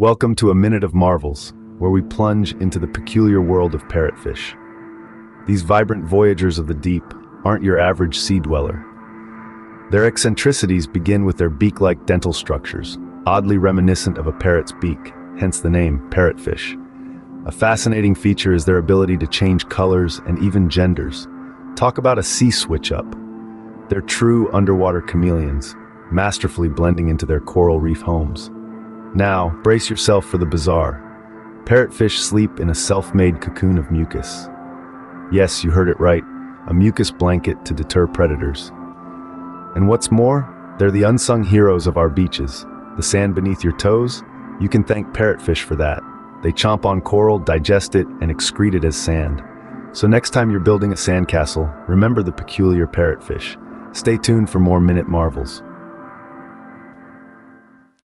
Welcome to a Minute of Marvels, where we plunge into the peculiar world of parrotfish. These vibrant voyagers of the deep aren't your average sea dweller. Their eccentricities begin with their beak-like dental structures, oddly reminiscent of a parrot's beak, hence the name parrotfish. A fascinating feature is their ability to change colors and even genders. Talk about a sea switch-up. They're true underwater chameleons, masterfully blending into their coral reef homes. Now, brace yourself for the bizarre. Parrotfish sleep in a self-made cocoon of mucus. Yes, you heard it right, a mucus blanket to deter predators. And what's more, they're the unsung heroes of our beaches. The sand beneath your toes? You can thank parrotfish for that. They chomp on coral, digest it, and excrete it as sand. So next time you're building a sandcastle, remember the peculiar parrotfish. Stay tuned for more Minute Marvels.